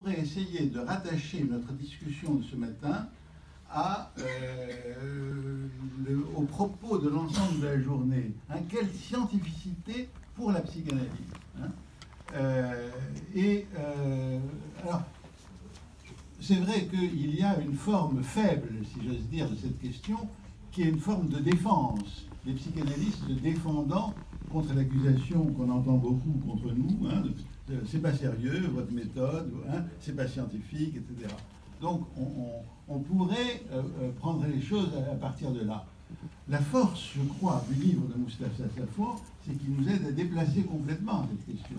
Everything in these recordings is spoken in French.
pourrait essayer de rattacher notre discussion de ce matin euh, au propos de l'ensemble de la journée. Hein, quelle scientificité pour la psychanalyse hein. Euh, Et euh, alors, c'est vrai qu'il y a une forme faible, si j'ose dire, de cette question, qui est une forme de défense. Les psychanalystes se défendant contre l'accusation qu'on entend beaucoup contre nous, hein, c'est pas sérieux, votre méthode, hein, c'est pas scientifique, etc. Donc on, pourrait euh, euh, prendre les choses à, partir de là. La force, je crois, du livre de Moustapha Safwan, c'est qu'il nous aide à déplacer complètement cette question.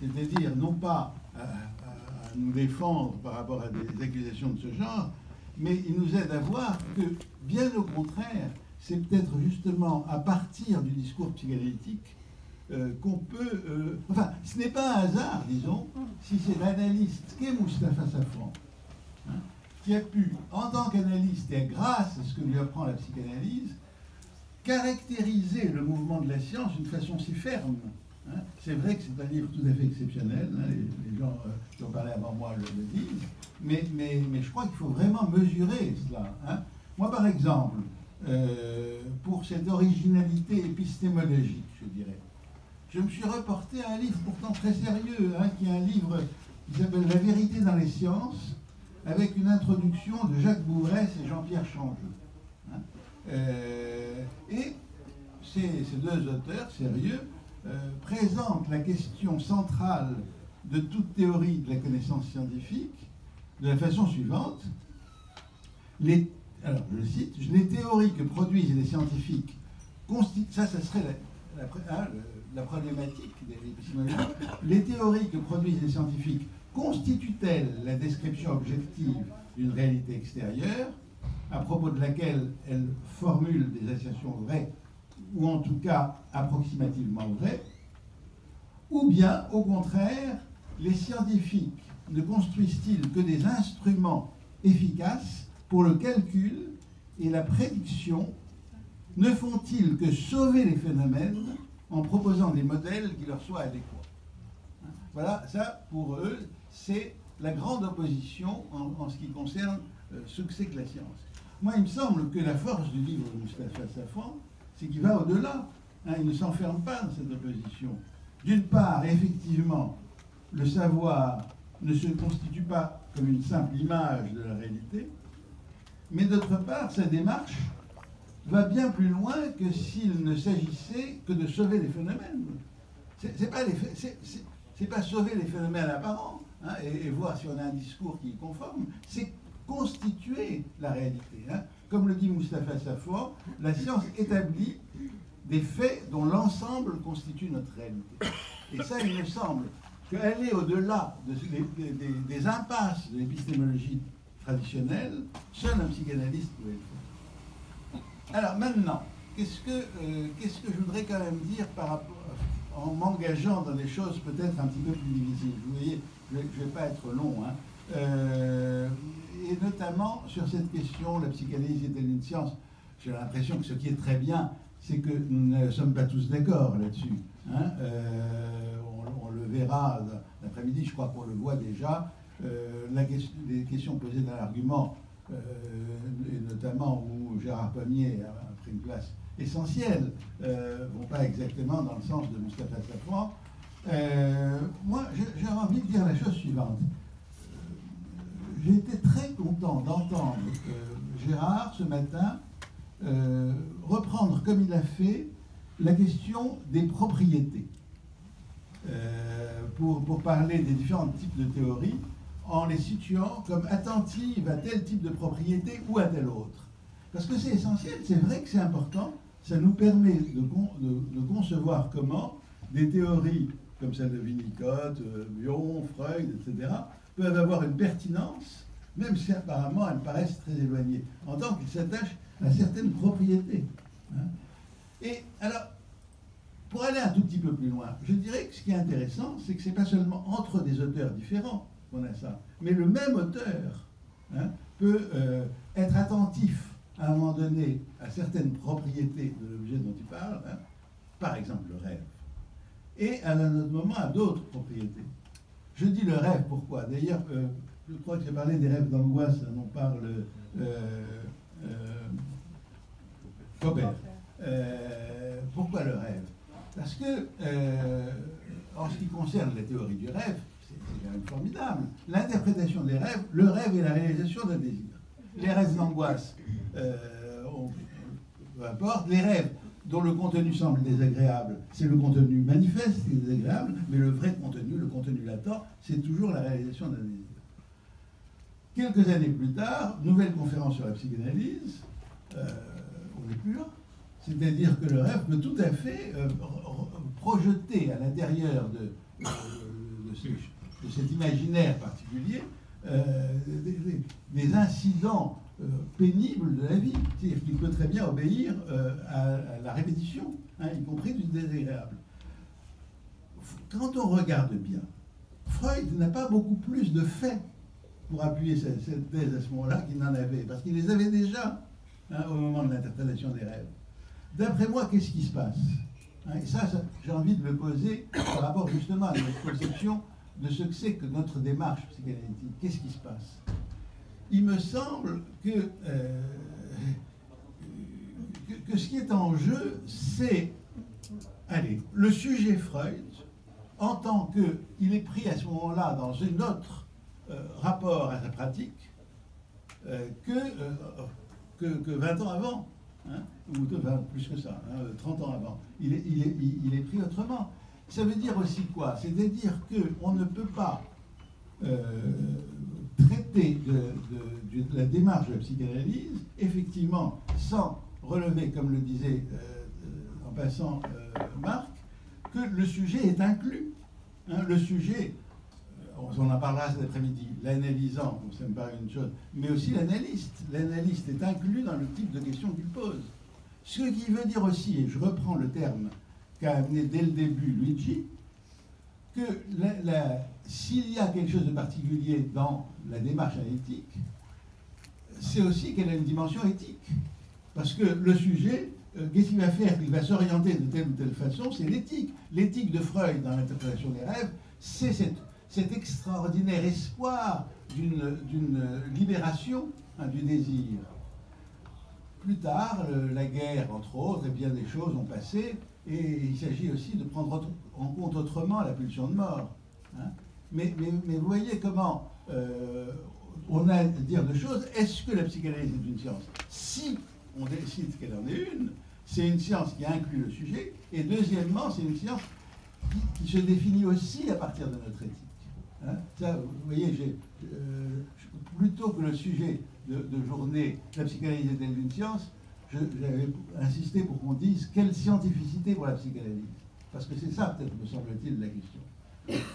C'est-à-dire non pas à nous défendre par rapport à des accusations de ce genre, mais il nous aide à voir que, bien au contraire, c'est peut-être justement à partir du discours psychanalytique euh, qu'on peut... euh, enfin, ce n'est pas un hasard, disons, si c'est l'analyste qu'est Moustapha Safran, hein, qui a pu, en tant qu'analyste et grâce à ce que lui apprend la psychanalyse, caractériser le mouvement de la science d'une façon si ferme. hein. C'est vrai que c'est un livre tout à fait exceptionnel, hein, les, gens euh, qui ont parlé avant moi le, le disent, mais, mais, mais je crois qu'il faut vraiment mesurer cela. Moi, par exemple, euh, pour cette originalité épistémologique, je dirais, je me suis reporté à un livre pourtant très sérieux, hein, qui est un livre qui s'appelle La vérité dans les sciences, avec une introduction de Jacques Bourrès et Jean-Pierre Changeux. hein. Euh, et ces, ces deux auteurs sérieux euh, présentent la question centrale de toute théorie de la connaissance scientifique de la façon suivante. Les, alors, je cite, les théories que produisent les scientifiques constituent, ça, ça serait la, problématique des théories que produisent les scientifiques constituent-elles la description objective d'une réalité extérieure, à propos de laquelle elles formulent des associations vraies, ou en tout cas approximativement vraies, ou bien, au contraire, les scientifiques ne construisent-ils que des instruments efficaces pour le calcul et la prédiction Ne font-ils que sauver les phénomènes en proposant des modèles qui leur soient adéquats Voilà, ça, pour eux, c'est la grande opposition en, ce qui concerne euh, ce que c'est que la science. Moi, il me semble que la force du livre de Moustapha Safran, c'est qu'il va au-delà. hein, il ne s'enferme pas dans cette opposition. D'une part, effectivement, le savoir ne se constitue pas comme une simple image de la réalité, mais d'autre part, sa démarche va bien plus loin que s'il ne s'agissait que de sauver les phénomènes. C'est pas, pas sauver les phénomènes apparents hein, et, voir si on a un discours qui est conforme, c'est constituer la réalité. hein. Comme le dit Moustapha Safwan, la science établit des faits dont l'ensemble constitue notre réalité. Et ça, il me semble qu'aller au-delà de- des, des- des- des impasses de l'épistémologie traditionnelle, seul un psychanalyste pouvait le faire. Alors maintenant, qu'est-ce que, euh, qu'est-ce que je voudrais quand même dire par rapport, en m'engageant dans des choses peut-être un petit peu plus difficiles? Vous voyez, je ne vais pas être long, hein. Euh, et notamment sur cette question, la psychanalyse est-elle une science? J'ai l'impression que ce qui est très bien, c'est que nous ne sommes pas tous d'accord là-dessus. hein. Euh, on le verra l'après-midi, je crois qu'on le voit déjà. Euh, question- les questions posées dans l'argument, euh, et notamment où Gérard Pommier a, pris une place essentielle, euh, vont pas exactement dans le sens de Moustapha Safran. Moi, j'ai- envie de dire la chose suivante. J'ai été très content d'entendre Gérard ce matin reprendre comme il a fait la question des propriétés pour parler des différents types de théories en les situant comme attentives à tel type de propriété ou à tel autre. Parce que c'est essentiel, c'est vrai que c'est important, ça nous permet de, con- de- de concevoir comment des théories comme celle de Winnicott, euh, Bion, Freud, etc., peuvent avoir une pertinence, même si apparemment elles paraissent très éloignées, en tant qu'elles s'attachent à certaines propriétés. hein. Et alors, pour aller un tout petit peu plus loin, je dirais que ce qui est intéressant, c'est que ce n'est pas seulement entre des auteurs différents qu'on a ça, mais le même auteur hein, peut euh, être attentif à un moment donné à certaines propriétés de l'objet dont il parle, hein, par exemple le rêve, et à un autre moment à d'autres propriétés. Je dis le rêve, pourquoi? D'ailleurs, euh, je crois que j'ai parlé des rêves d'angoisse, on parle euh, euh, pourquoi le rêve? Parce que, en ce qui concerne la théorie du rêve, formidable. L'interprétation des rêves, le rêve est la réalisation d'un désir. Les rêves d'angoisse, peu importe, les rêves dont le contenu semble désagréable, c'est le contenu manifeste qui est désagréable, mais le vrai contenu, le contenu latent, c'est toujours la réalisation d'un désir. Quelques années plus tard, nouvelle conférence sur la psychanalyse, euh, on est là. C'est-à-dire que le rêve peut tout à fait euh, projeter à l'intérieur de, cet imaginaire particulier euh, des, incidents euh, pénible de la vie. C'est-à-dire peut très bien obéir euh, à, la répétition, hein, y compris du désagréable. Quand on regarde bien, Freud n'a pas beaucoup plus de faits pour appuyer cette, thèse à ce moment-là qu'il n'en avait, parce qu'il les avait déjà hein, au moment de l'interprétation des rêves. D'après moi, qu'est-ce qui se passe? Hein, Et ça, j'ai envie de me poser par rapport justement à notre conception de ce que c'est que notre démarche psychanalytique. Qu'est-ce qui se passe? Il me semble euh, que, ce qui est en jeu, c'est, allez, le sujet Freud, en tant qu'il est pris à ce moment-là dans un autre euh, rapport à sa pratique euh, que, que, 20 ans avant, hein, ou plus que ça, 30 hein, ans avant. Il est, pris autrement. Ça veut dire aussi quoi? C'est-à-dire qu'on ne peut pas traiter de, la démarche de la psychanalyse, effectivement, sans relever, comme le disait euh, euh, en passant euh, Marc, que le sujet est inclus. Hein, le sujet, on en parlera cet après-midi, l'analysant, ça me paraît une chose, mais aussi l'analyste. L'analyste est inclus dans le type de question qu'il pose. Ce qui veut dire aussi, et je reprends le terme qu'a amené dès le début Luigi, que s'il y a quelque chose de particulier dans la démarche analytique, c'est aussi qu'elle a une dimension éthique. Parce que le sujet, euh, qu'est-ce qu'il va faire? Il va s'orienter de telle ou telle façon, c'est l'éthique. L'éthique de Freud dans l'interprétation des rêves, c'est cet extraordinaire espoir d'une libération hein, du désir. Plus tard, la guerre, entre autres, et bien des choses ont passé, et il s'agit aussi de prendre en compte autrement la pulsion de mort. Hein. Mais, vous voyez comment euh, on a à dire de choses. Est-ce que la psychanalyse est une science? Si on décide qu'elle en est une, c'est une science qui inclut le sujet. Et deuxièmement, c'est une science qui, se définit aussi à partir de notre éthique. Hein. Vous voyez, euh, plutôt que le sujet de, de journée, la psychanalyse est-elle une science j'avais insisté pour qu'on dise quelle scientificité pour la psychanalyse. Parce que c'est ça, peut-être, me semble-t-il, la question.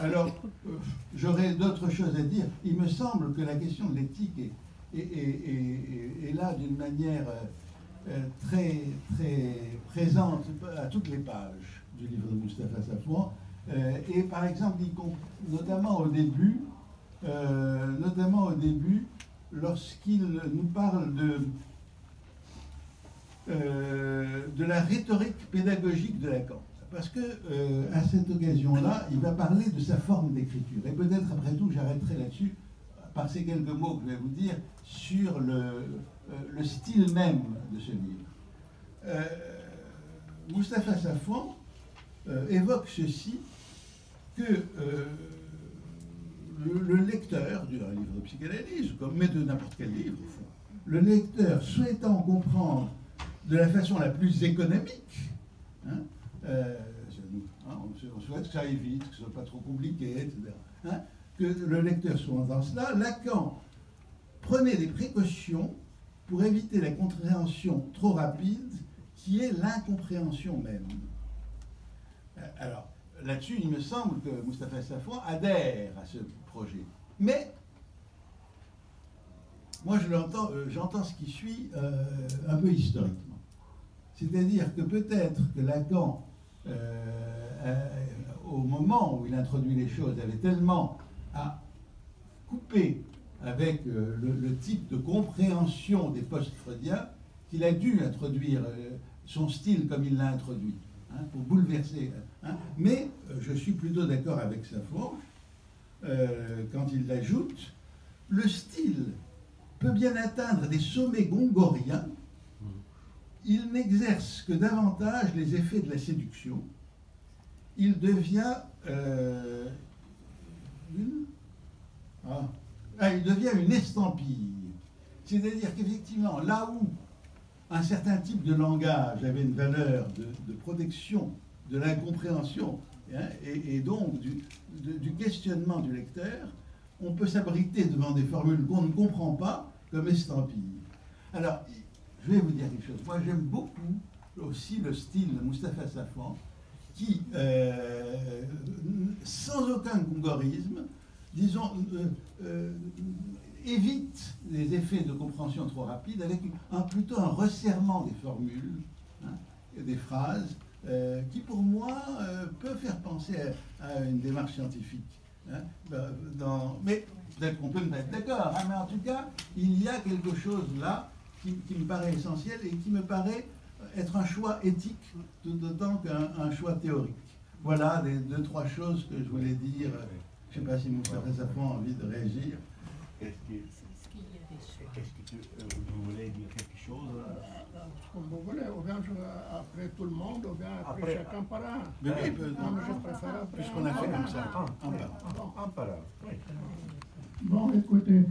Alors, euh, j'aurais d'autres choses à dire. Il me semble que la question de l'éthique est, là d'une manière euh, très, très présente à toutes les pages du livre de Mustapha Safouan. Et par exemple, notamment au début, notamment au début, lorsqu'il nous parle de euh, de la rhétorique pédagogique de Lacan. Parce que euh, à cette occasion-là, il va parler de sa forme d'écriture. Et peut-être après tout, j'arrêterai là-dessus par ces quelques mots que je vais vous dire sur le, euh, style même de ce livre. Mustapha Safwan évoque ceci que le, lecteur d'un livre de psychanalyse, comme mais de n'importe quel livre, le lecteur souhaitant comprendre de la façon la plus économique. Hein, euh, hein, on, souhaite que ça aille vite, que ce soit pas trop compliqué, etc. Hein, que le lecteur soit dans cela. Lacan prenait des précautions pour éviter la compréhension trop rapide qui est l'incompréhension même. Euh, alors, là-dessus, il me semble que Mustapha Safwan adhère à ce projet. Mais moi, je euh, j'entends ce qui suit un peu historiquement. C'est-à-dire que peut-être que Lacan, euh, au moment où il introduit les choses, avait tellement à couper avec euh, le, type de compréhension des post-freudiens qu'il a dû introduire euh, son style comme il l'a introduit, hein, pour bouleverser. Hein. Mais je suis plutôt d'accord avec Safo euh, quand il l'ajoute, le style peut bien atteindre des sommets gongoriens, il n'exerce que davantage les effets de la séduction, il devient euh, une, ah, ah, il devient une estampille. C'est-à-dire qu'effectivement, là où un certain type de langage avait une valeur de, protection de l'incompréhension hein, et, donc du, questionnement du lecteur, on peut s'abriter devant des formules qu'on ne comprend pas comme estampille. Alors, je vais vous dire quelque chose. Moi, j'aime beaucoup aussi le style de Mustapha Safan, qui, euh, sans aucun congorisme, disons, euh, euh, évite les effets de compréhension trop rapides avec plutôt un resserrement des formules hein, et des phrases qui, pour moi, peut faire penser à, une démarche scientifique. Hein, dans, mais peut-être qu'on peut me mettre d'accord, hein, mais en tout cas, il y a quelque chose là qui, me paraît essentiel et qui me paraît être un choix éthique tout autant qu'un choix théorique. Voilà les deux, trois choses que je voulais dire. Je ne sais pas si Moustapha Safran a envie de réagir. Est-ce que, tu, euh, vous voulez dire quelque chose Comme vous voulez, ou bien après tout le monde, ou bien après, après chacun par un. Mais oui. Puisqu'on a fait comme ça. Un par un. Un par un. Bon, écoutez.